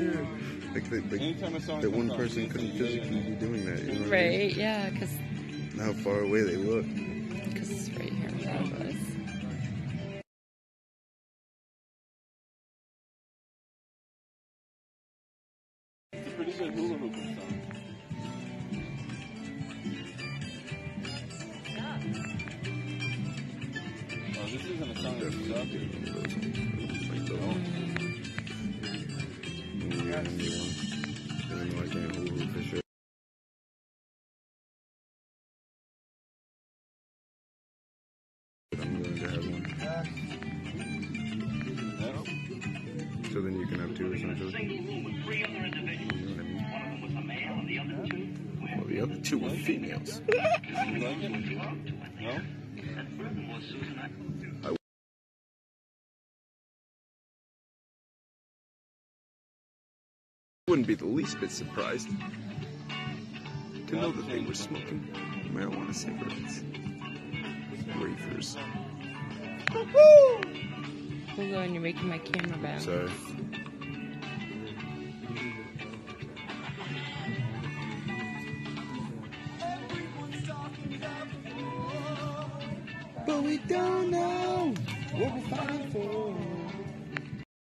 there. Like, the, like Anytime a song that one person couldn't listen to it, physically be doing that. You know what I mean? Right, yeah, because How far away they look. Because it's right here in front of us. It's a pretty good hula hooping song. Oh, this isn't a song that's up. Get one of those. Like the Yeah, I know I can't hula hoop for sure. But I'm willing to have one. No? So then you can have two essentially. You know what I mean? Well, the other two were females. You like? No? Wouldn't be the least bit surprised to know that they were smoking marijuana cigarettes. Reefers. Hold on, you're making my camera bounce. Sorry. But we don't know what we're fighting for.